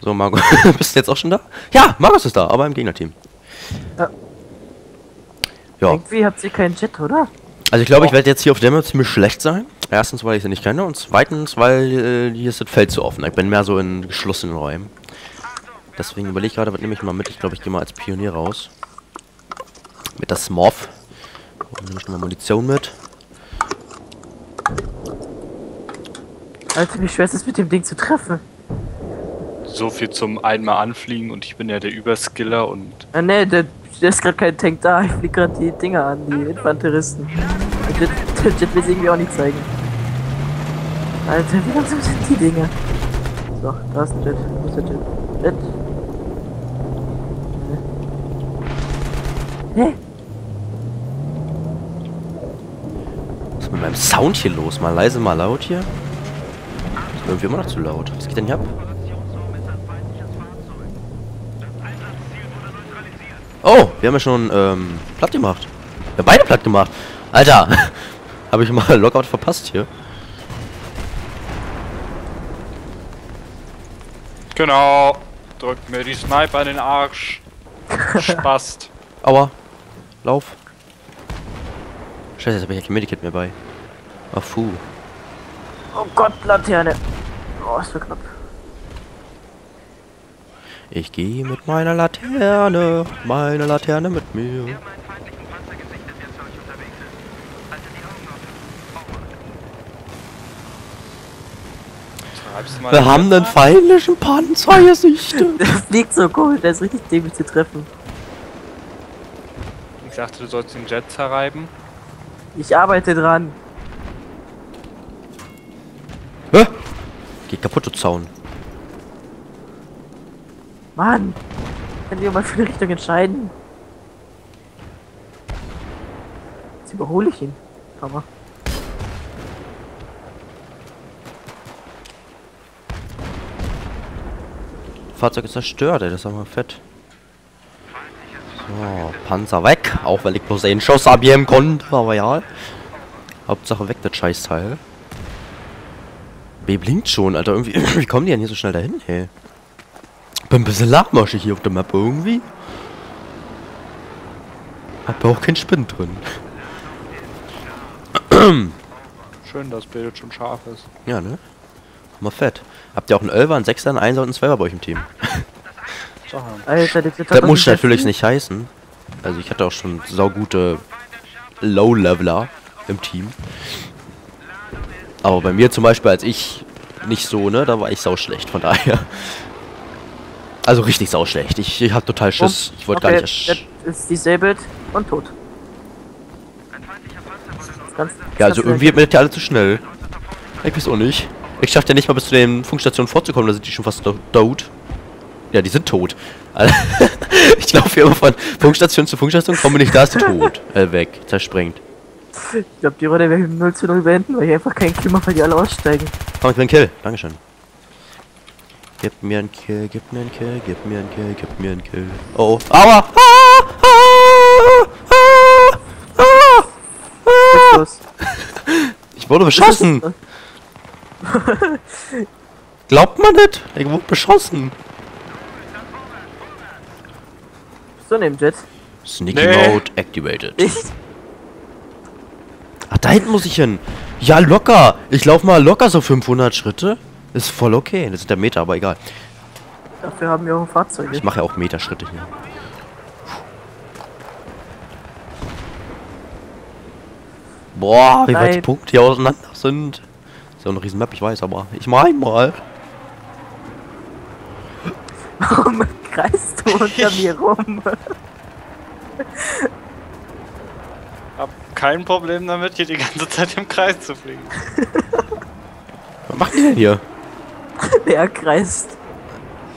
So, Marco, bist du jetzt auch schon da? Ja, Markus ist da, aber im Gegnerteam. Ja. Ja, Irgendwie habt ihr keinen Chat, oder? also ich glaube, ich werde jetzt hier auf der Map ziemlich schlecht sein. Erstens, weil ich sie nicht kenne und zweitens, weil äh, hier ist das Feld zu offen. Ich bin mehr so in geschlossenen Räumen. Deswegen überlege ich gerade, was nehme ich mal mit. Ich glaube, ich gehe mal als Pionier raus. Mit der Smorf. Und nehme ich mal Munition mit. Alter, wie schwer ist es mit dem Ding zu treffen? So viel zum einmal anfliegen und ich bin ja der Überskiller und Ah, ne, der, der ist gerade kein Tank da. Ich flieg gerade die Dinger an, die Infanteristen. Der Jet, der Jet will sie irgendwie auch nicht zeigen. Alter, wie langsam sind die Dinger? So, da ist ein Jet. Wo ist der Jet? Jet. Hä? Was ist mit meinem Sound hier los? Mal leise, mal laut hier. Ist irgendwie immer noch zu laut. Was geht denn hier ab? Oh, wir haben ja schon ähm, platt gemacht. Wir haben beide platt gemacht. Alter, habe ich mal Lockout verpasst hier. Genau. Drückt mir die Sniper in den Arsch. Spast. Aua. Lauf. Scheiße, jetzt habe ich ja kein Medikit mehr bei. Ach, puh. Oh Gott, Laterne. Oh, ist so knapp. Ich gehe mit meiner Laterne, meine Laterne mit mir. Wir den haben einen feindlichen Panzer gesichtet. Der fliegt so cool, der ist richtig dämlich zu treffen. Ich dachte, du sollst den Jet zerreiben. Ich arbeite dran. Hä? Geht kaputt, du Zaun. Mann! Können wir mal für eine Richtung entscheiden? Jetzt überhole ich ihn. Aber. Fahrzeug ist zerstört, ey, das ist aber fett. So, Panzer weg, auch weil ich bloß einen Schuss abgeben konnte, aber ja. Hauptsache weg, das Scheißteil. B blinkt schon, Alter, irgendwie, wie kommen die denn hier so schnell dahin, hey? Bin ein bisschen lahmarschig hier auf der Map irgendwie. Hab ja auch kein Spinn drin. Schön, dass Bild schon scharf ist. Ja, ne? Mal fett. Habt ihr auch einen 11er, einen 6er, einen 1er und einen 12er bei euch im Team? Alter, Das hat muss natürlich nicht. nicht heißen. Also ich hatte auch schon saugute Low-Leveler im Team. Aber bei mir zum Beispiel, als ich nicht so, ne, da war ich sau schlecht, von daher. Also richtig sau schlecht. Ich, ich hab total Schiss. Ich wollte okay, gar nicht. Jet ist disabled und tot. Ganz, Ja, also irgendwie wird das ja alle zu schnell. Ich weiß auch nicht. Ich schaff ja nicht mal bis zu den Funkstationen vorzukommen, da sind die schon fast to- tot. Ja, die sind tot. Also, ich laufe immer von Funkstation zu Funkstation, komme nicht da, ist tot. Äh, weg, zersprengt. Ich glaube, die Runde werden 0 zu 0 beenden, weil hier einfach kein Kill macht, weil die alle aussteigen. Komm, ich einen Kill. Dankeschön. Gib mir einen Kill, gib mir einen Kill, gib mir einen Kill, gib mir einen Kill. Oh, oh. aua! Ah, ah, ah. Ich wurde beschossen! Glaubt man nicht? Ich wurde beschossen. So, neben Jet. Sneaky Nee. Mode activated. Ich. Ach, da hinten muss ich hin. Ja, locker. Ich lauf mal locker so 500 Schritte. Ist voll okay. Das sind der Meter, aber egal. Dafür haben wir auch Fahrzeuge. Ich mache ja auch Meterschritte hier. Boah, wie weit die. Punkte hier auseinander sind. Ist ja auch eine riesen Map, ich weiß, aber ich mein mal. Warum kreist du unter mir rum? Hab kein Problem damit, hier die ganze Zeit im Kreis zu fliegen. Was macht die denn hier? Wer kreist?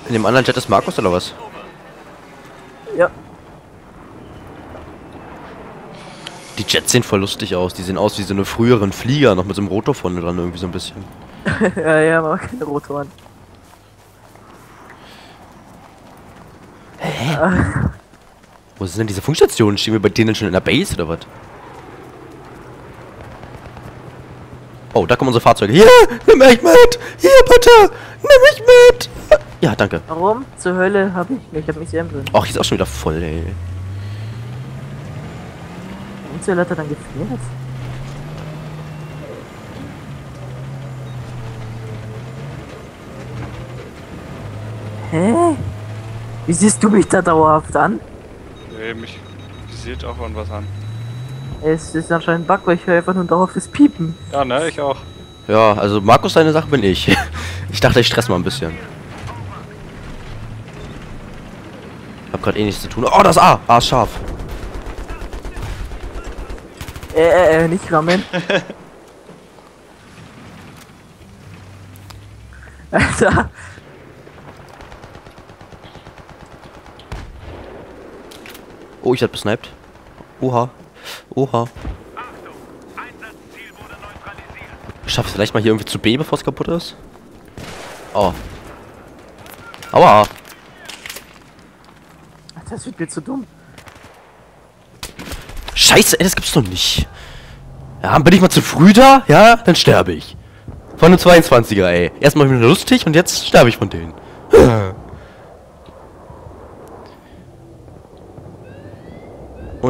In dem anderen Jet ist Markus oder was? Ja. Die Jets sehen voll lustig aus. Die sehen aus wie so eine früheren Flieger, noch mit so einem Rotor vorne dran irgendwie so ein bisschen. ja, ja, aber keine Rotoren. Wo sind denn diese Funkstationen? Stehen wir bei denen schon in der Base oder was? Oh, da kommen unsere Fahrzeuge. Hier, nimm mich mit! Hier, bitte! Nimm mich mit! Ja, danke. Warum? Zur Hölle habe ich. Ich habe mich sehr drin. Ach, hier ist auch schon wieder voll, ey. Und zur Hölle hat er dann gefriert. Hä? Wie siehst du mich da dauerhaft an? Nee, mich sieht auch an was an. Es ist anscheinend ein Bug, weil ich höre einfach nur dauerhaft das Piepen. Ja, ne, ich auch. Ja, also Markus, seine Sache bin ich. Ich dachte, ich stress mal ein bisschen. Hab grad eh nichts zu tun. Oh, das A! A ist scharf. Äh, äh, äh, nicht rammen. Alter. Oh, ich hab besniped. Oha. Oha. Schaff es vielleicht mal hier irgendwie zu B, bevor es kaputt ist? Oh. Aua. Das wird mir zu dumm. Scheiße, ey, das gibt's doch nicht. Ja, bin ich mal zu früh da? Ja, dann sterbe ich. Von einem 22er, ey. Erstmal bin ich lustig und jetzt sterbe ich von denen.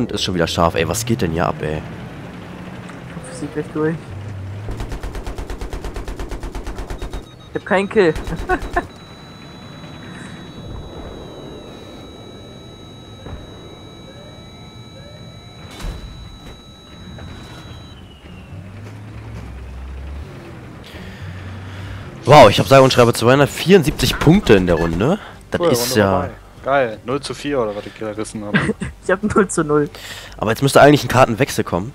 Und ist schon wieder scharf, ey. Was geht denn hier ab, ey? Physik gleich durch. Ich hab keinen Kill. Wow, ich habe sage und schreibe 274 Punkte in der Runde. Das Cool, ist Runde ja... vorbei. Geil, 0 zu 4 oder was ich gerissen habe. Ich hab 0 zu 0. Aber jetzt müsste eigentlich ein Kartenwechsel kommen.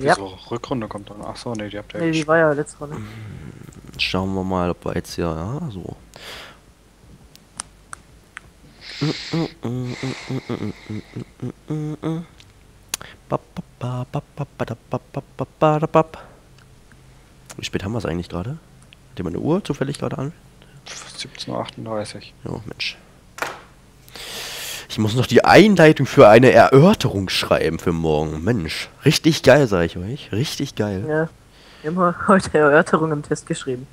Ja. Wieso? Rückrunde kommt dann. Ach so, nee, die habt ihr Nee, die war ja letzte Runde. Schauen wir mal, ob wir jetzt hier... Ja, so. Wie spät haben wir es eigentlich gerade? Hat jemand eine Uhr zufällig gerade an? 17.38 Uhr. Oh, Mensch. Ich muss noch die Einleitung für eine Erörterung schreiben für morgen. Mensch, richtig geil, sag ich euch. Richtig geil. Ja. Wir haben heute Erörterung im Test geschrieben.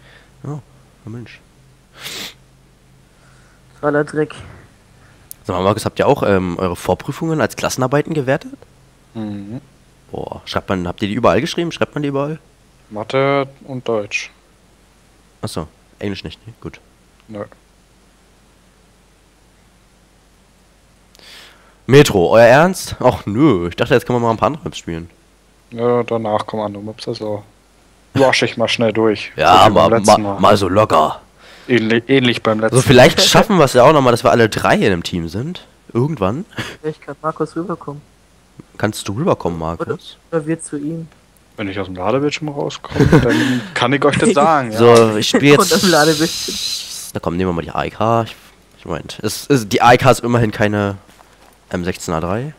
Oh, Mensch. Voller Dreck. Sag mal, Markus, habt ihr auch ähm, eure Vorprüfungen als Klassenarbeiten gewertet? Mhm. Boah, schreibt man, habt ihr die überall geschrieben? Schreibt man die überall? Mathe und Deutsch. Achso, Englisch nicht, ne? Gut. Nö. Metro, euer Ernst? Ach nö, ich dachte, jetzt kann man mal ein paar andere Maps spielen. Ja, danach kommen andere Maps, also wasche ich mal schnell durch. Ja, So wie beim mal, mal, mal so locker. Ähnlich, ähnlich beim letzten Also vielleicht schaffen wir es ja auch nochmal, dass wir alle drei in einem Team sind. Irgendwann. Ich gerade Markus rüberkommen. Kannst du rüberkommen, Markus? oder wir zu ihm. Wenn ich aus dem Ladebildschirm rauskomme, dann kann ich euch das sagen. Ja. So, ich spiele jetzt... Na komm, nehmen wir mal die AIK. Ich, ich es, die AIK ist immerhin keine M16A3.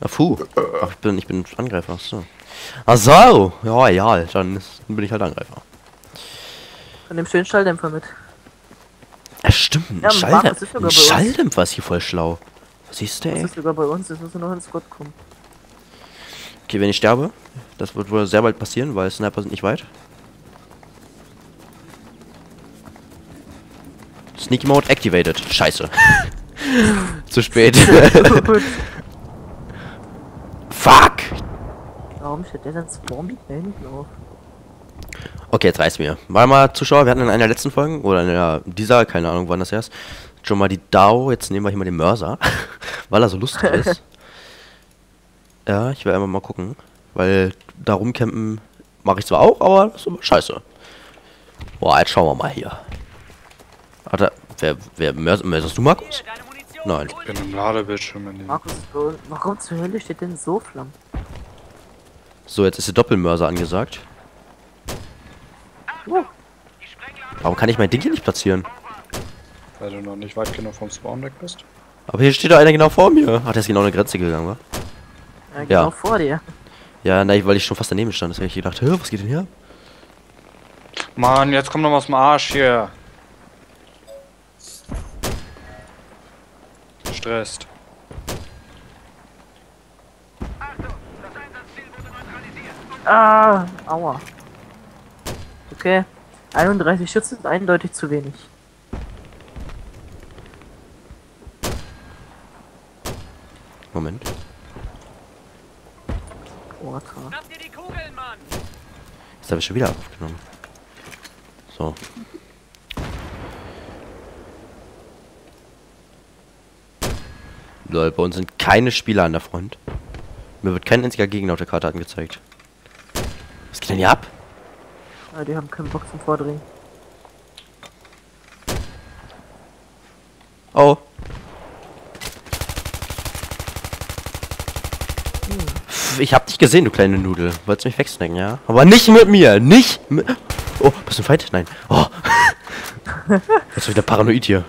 Na puh. Ach, ich bin, ich bin Angreifer. Ach so. Ach so. Ja, ja, dann, ist, dann bin ich halt Angreifer. Von dem schönen Schalldämpfer mit. Ja, stimmt. Ja, Schalldämpfer, ist ein. Schalldämpfer ist hier voll schlau. Siehst du, Das ey? ist sogar bei uns, das muss nur noch ins Squad kommen. Okay, wenn ich sterbe, das wird wohl sehr bald passieren, weil Sniper sind nicht weit. Sneaky Mode activated. Scheiße. Zu spät. Fuck! Warum steht der dann Spawnbeat da hinten auf? Okay, jetzt reicht's mir. Mal mal Zuschauer, wir hatten in einer letzten Folge, oder in der, dieser, keine Ahnung wann das erst, schon mal die DAO, jetzt nehmen wir hier mal den Mörser, weil er so lustig ist. ja, ich werde einfach mal gucken, weil da rumcampen mache ich zwar auch, aber das ist immer scheiße. Boah, jetzt schauen wir mal hier. Warte, wer, wer, Mörser, Mörserst du, Markus? Nein. Ich bin im Ladebildschirm in dem. Markus. Warum zur Hölle steht denn so Flammen? So, jetzt ist der Doppelmörser angesagt. Uh, Warum kann ich mein Ding hier nicht platzieren? Weil du noch nicht weit genug vom Spawn weg bist. Aber hier steht da einer genau vor mir. Ach, der ist genau eine Grenze gegangen, wa? ja, genau Ja. vor dir. Ja, nein, weil ich schon fast daneben stand. Deswegen hab ich gedacht, hä, was geht denn hier? Mann, jetzt komm doch mal aus dem Arsch hier. Stresst. Ah, aua. Okay. 31 Schützen ist eindeutig zu wenig. Moment. Mann! Jetzt habe ich schon wieder aufgenommen. So. Lol, bei uns sind keine Spieler an der Front. Mir wird kein einziger Gegner auf der Karte angezeigt. Was geht denn hier ab? Ah, die haben keinen Bock zum Vordringen. Oh. Ich hab dich gesehen, du kleine Nudel. Wolltest mich wegsnacken, ja? Aber nicht mit mir! Nicht mit... Oh, bist du ein Fight? Nein. Oh. Jetzt wieder paranoid. Hier,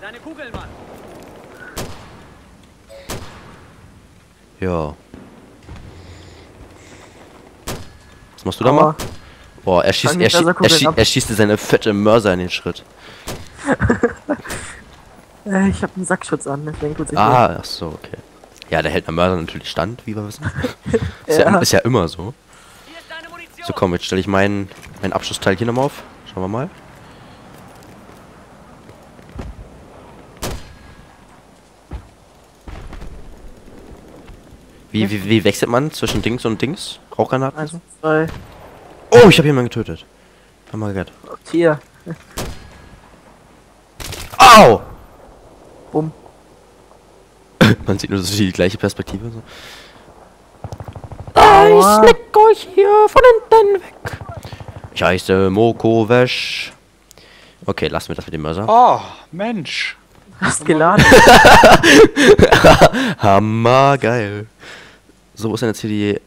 deine Kugeln, Mann! Ja. Was machst du da mal? Boah, er schießt, er, die schie er, Laserkugeln schie ab. er schießt dir seine fette Mörser in den Schritt. Äh, ich habe einen Sackschutz an, deswegen tut's Ah, ach so, okay. Ja, der hält am Mörser natürlich stand, wie wir wissen. ist, ja. Ja. ist ja immer so. So, komm, jetzt stelle ich meinen mein Abschlussteil hier nochmal auf. Schauen wir mal. Wie, wie, wie wechselt man zwischen Dings und Dings? Rauchgranaten? Eins, zwei, Oh, ich habe jemanden getötet. Haben wir gehört. vier. Au! Bumm. Man sieht nur so die gleiche Perspektive. So. Ich snack euch hier von hinten weg. Ich heiße Moko Wesch. Okay, lassen wir das mit dem Mörser. Oh, Mensch. Hast geladen. Hammer geil. So, wo ist denn jetzt hier die.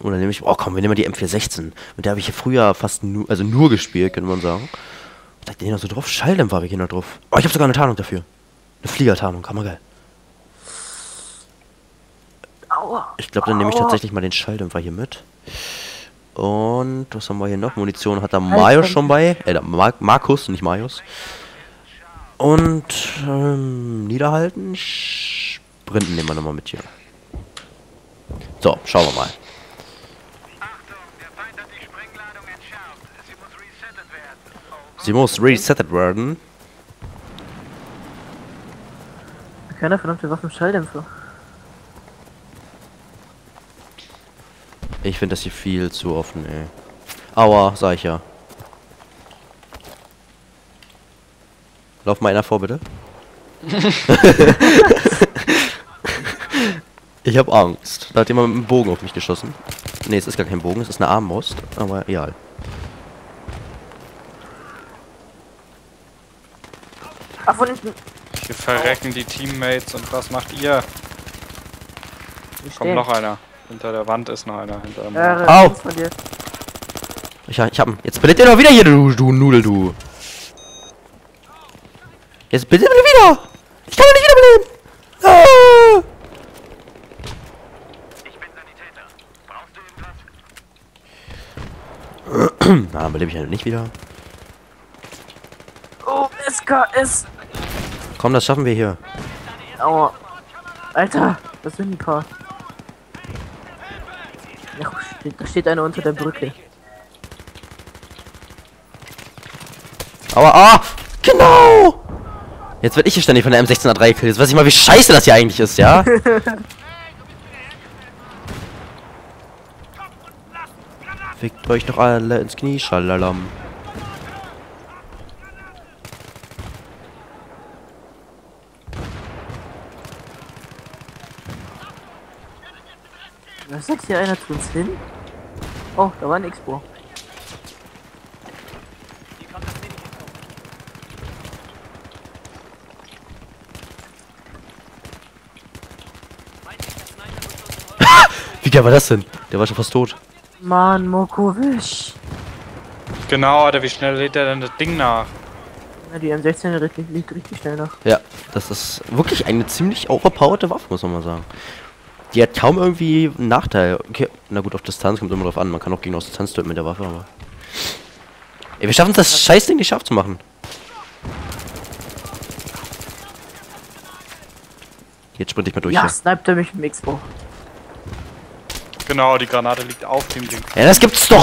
Oder nehme ich. Oh komm, wir nehmen mal die M416. Mit der habe ich hier früher fast nur, also nur gespielt, könnte man sagen. Da den noch so drauf. Schalldämpfer habe ich hier noch drauf. Oh, ich habe sogar eine Tarnung dafür. Eine Fliegertarnung, hammergeil. Aua. Ich glaube, dann nehme ich tatsächlich mal den Schalldämpfer hier mit. Und was haben wir hier noch? Munition hat der Marius schon bei. Äh, Mar Markus, nicht Marius. Und ähm, niederhalten. Sprinten nehmen wir nochmal mit hier. So, schauen wir mal. Achtung, der Feind hat die Sprengladung entschärft. Sie muss resettet werden. Sie muss resettet werden. Keiner verdammte Waffen Schalldämpfer. Ich finde das hier viel zu offen, ey. Aua, sag ich ja. Lauf mal einer vor, bitte. ich hab Angst. Da hat jemand mit einem Bogen auf mich geschossen. Ne, es ist gar kein Bogen, es ist eine Armbrust. Aber egal. Ach, von hinten. Hier verrecken die Teammates und was macht ihr? Ich Kommt noch einer. Hinter der Wand ist noch einer. Hinter dem Äh, Au. links von dir. Ich, ich hab ihn. Jetzt bildet ihr doch wieder hier, du, du Nudel, du. Jetzt bitte bitte wieder. Ich kann doch nicht wiederbeleben. Ah. ich bin Sanitäter. Brauchst du irgendwas? Na, belebe ich halt nicht wieder. Oh, SKS. Komm, das schaffen wir hier. Aua. Alter, was sind die paar? Ja, da steht einer unter der Brücke. Aber, ah, genau! Jetzt werd ich hier ständig von der M16A3 gekillt. Jetzt weiß ich mal, wie scheiße das hier eigentlich ist, ja? Fickt euch doch alle ins Knie, schalalam. Was sagt hier einer zu uns hin? Oh, da war ein Expo. Wie geil war das denn? Der war schon fast tot. Mann, Mokovic. Genau, Alter, wie schnell lädt der denn das Ding nach? Ja, die M16 liegt, liegt richtig schnell nach. Ja, das ist wirklich eine ziemlich overpowerte Waffe, muss man mal sagen. Die hat kaum irgendwie einen Nachteil. Okay, na gut, auf Distanz kommt immer drauf an. Man kann auch gegen aus Distanz töten mit der Waffe, aber... Ey, wir schaffen es, das Scheißding nicht scharf zu machen. Jetzt sprinte ich mal durch Ja, hier. sniped er mich im Expo. Genau, die Granate liegt auf dem Ding. Ja, das gibt's doch